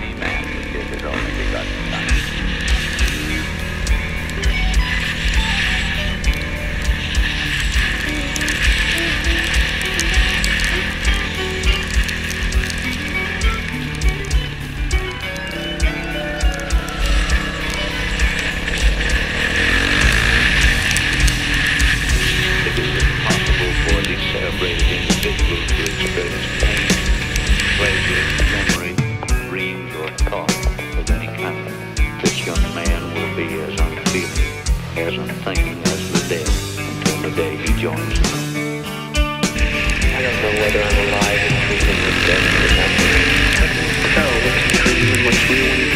Amen. young man will be as unfeeling, as unthinking as the dead until the day he joins them. I don't know whether I'm alive and dreaming or dead or nothing. I can't tell what's true and what's real.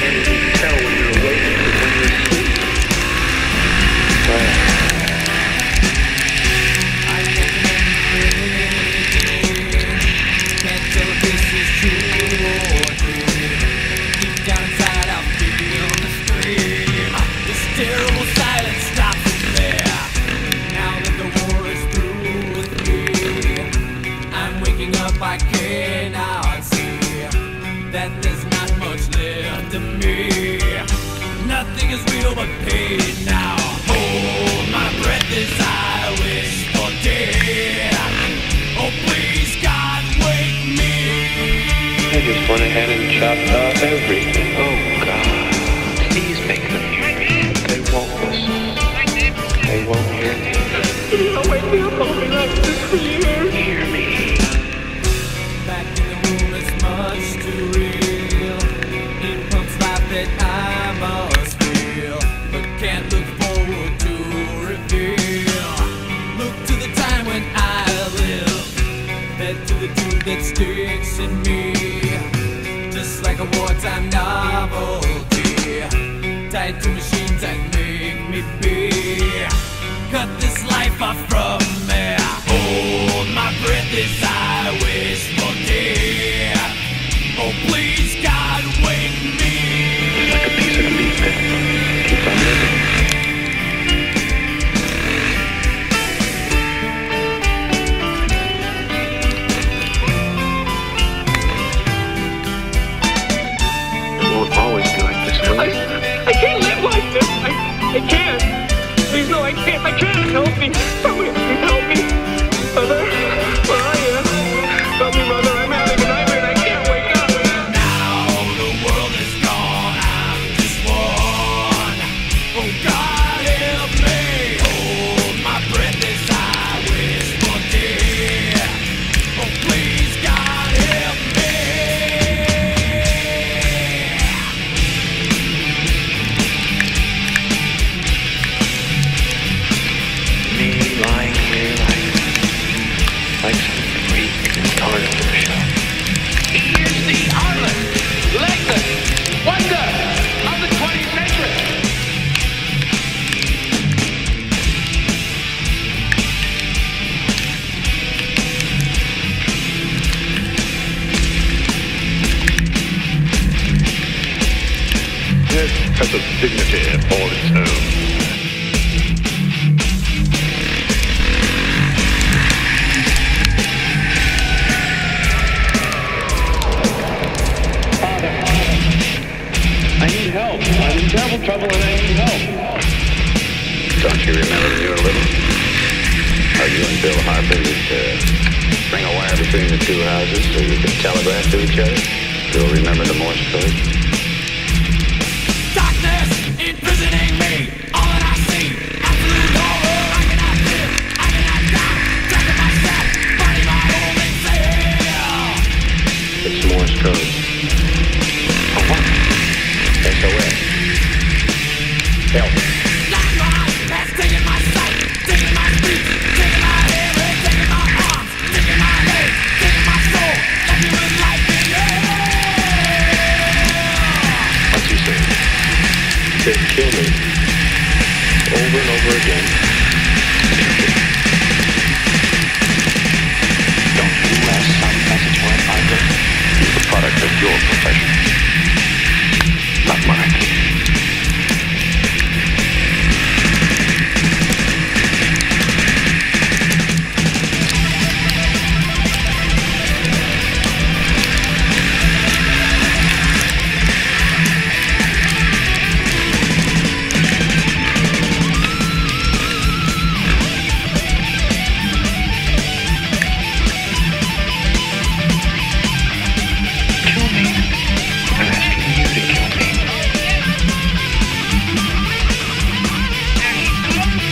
to me. Nothing is real but pain now. Hold my breath as I wish for death. Oh, please, God, wake me. I just went ahead and chopped off everything. chasing me. Just like a wartime novelty. Tied to machine. has a dignity all its own. terrible trouble, and I need help. Don't you remember when you were little? How you and Bill Harper used to bring a wire between the two houses so you could telegraph to each other? Still remember the Morse code?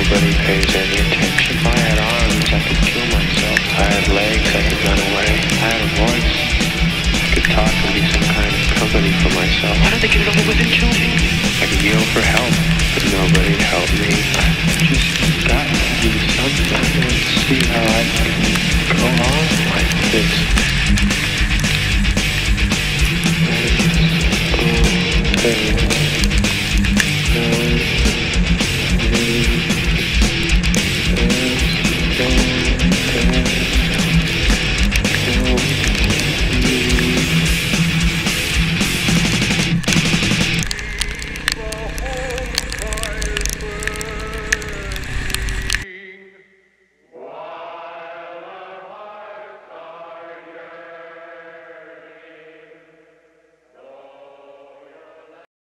Nobody pays any attention. If I had arms, I could kill myself. If I had legs, I could run away. If I had a voice, I could talk and be some kind of company for myself. Why don't they get it over with and kill me? I could yell for help,